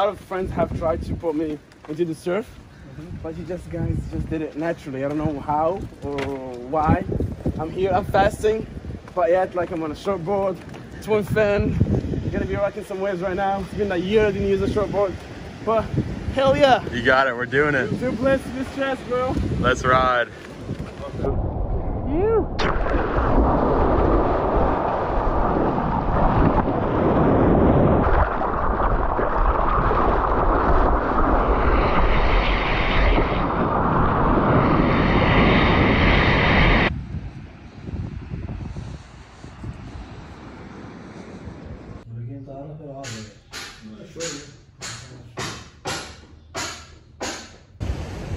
lot of friends have tried to put me into the surf, mm-hmm. but you just guys just did it naturally. I don't know how or why. I'm here, I'm fasting, but yet like I'm on a shortboard, twin fin. Gonna be rocking some waves right now. It's been a year I didn't use a shortboard, but hell yeah. You got it. We're doing it. Blessed to be stressed, bro. Let's ride. You.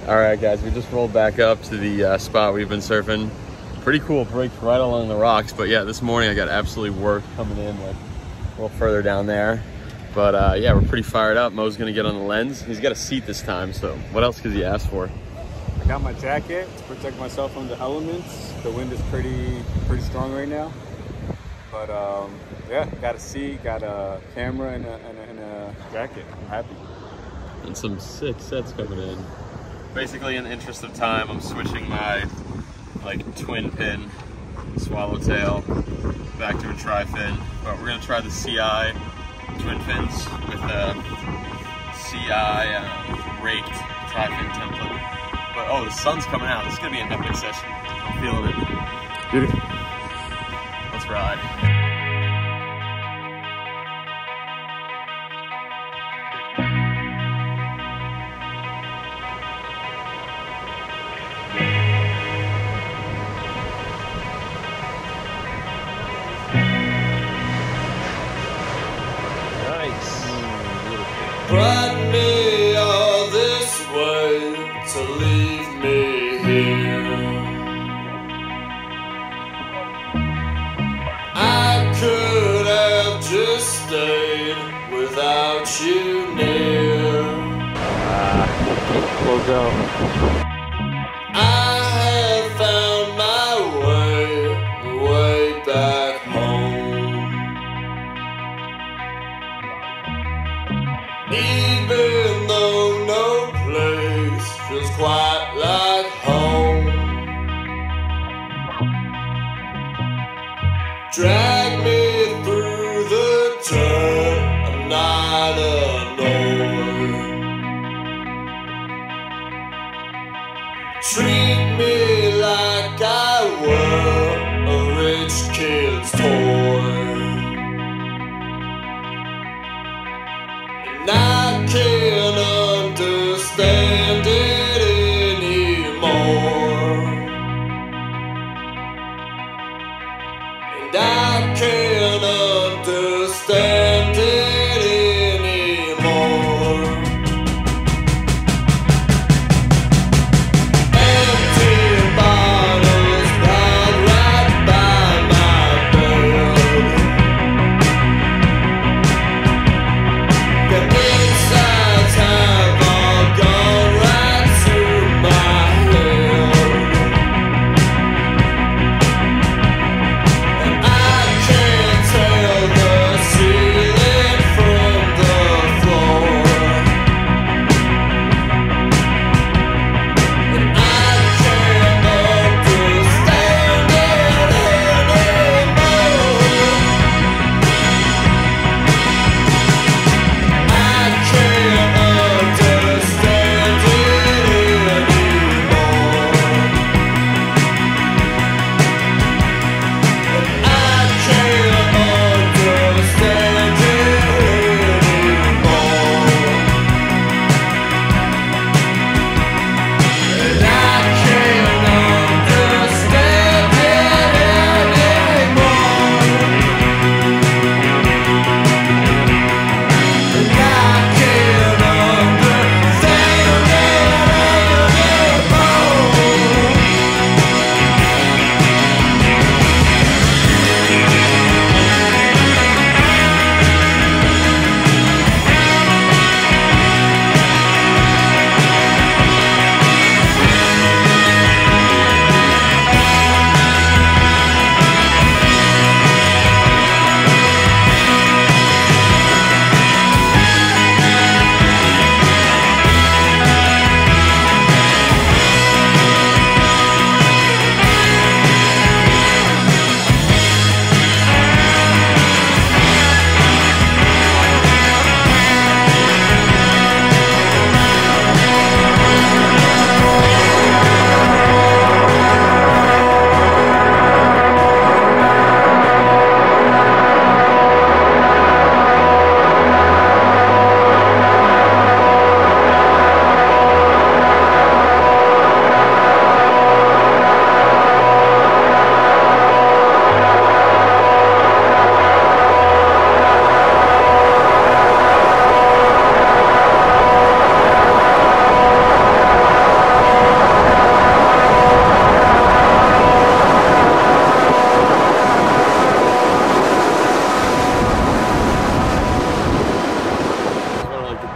All right, guys, we just rolled back up to the uh, spot we've been surfing. Pretty cool break right along the rocks, but yeah, this morning I got absolutely worked coming in like a little further down there. But uh, yeah, we're pretty fired up. Mo's gonna get on the lens. He's got a seat this time, so what else could he ask for? I got my jacket to protect myself from the elements. The wind is pretty pretty strong right now. But um, yeah, got a seat, got a camera, and a, and a, and a jacket. I'm happy. And some sick sets coming in. Basically, in the interest of time, I'm switching my like twin fin swallowtail back to a tri-fin. But we're gonna try the CI twin fins with a CI uh, raked tri-fin template. But oh, the sun's coming out. This is gonna be an epic session. I'm feeling it. Dude, let's ride. Way to leave me here. I could have just stayed without you near. Close out. Treat me like I were a rich kid's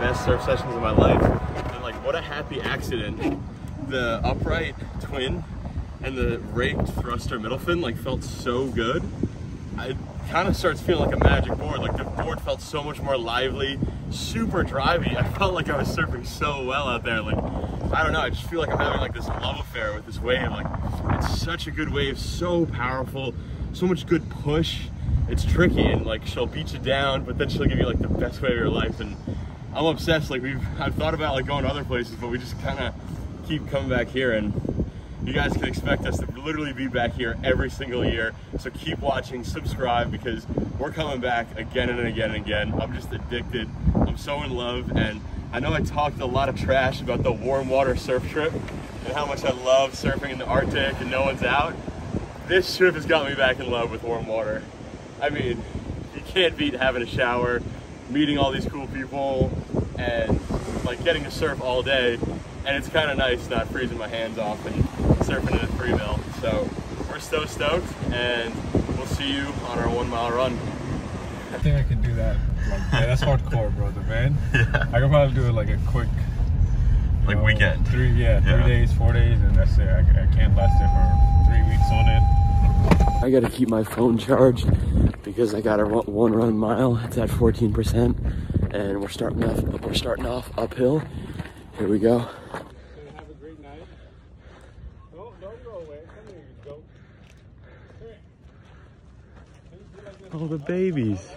best surf sessions of my life. And like, what a happy accident. The upright twin and the raked thruster middle fin like felt so good. It kind of starts feeling like a magic board. Like the board felt so much more lively, super drivey. I felt like I was surfing so well out there. Like, I don't know, I just feel like I'm having like this love affair with this wave. Like, it's such a good wave, so powerful, so much good push. It's tricky and like she'll beat you down, but then she'll give you like the best wave of your life. And I'm obsessed. Like we've I've thought about like going to other places, but we just kind of keep coming back here and you guys can expect us to literally be back here every single year. So keep watching, subscribe because we're coming back again and again and again. I'm just addicted. I'm so in love. And I know I talked a lot of trash about the warm water surf trip and how much I love surfing in the Arctic and no one's out. This trip has got me back in love with warm water. I mean, you can't beat having a shower, meeting all these cool people, and like getting to surf all day. And it's kind of nice not freezing my hands off and surfing in a three mil. So we're so stoked, and we'll see you on our one mile run. I think I can do that. Like, yeah, that's hardcore, brother, man. Yeah. I could probably do it like a quick, like know, weekend. Three, yeah, three yeah. days, four days, and that's it. I, I can't last it for three weeks on end. I gotta keep my phone charged because I got a one run mile. It's at 14%, and we're starting off. We're starting off uphill. Here we go. Oh, the babies.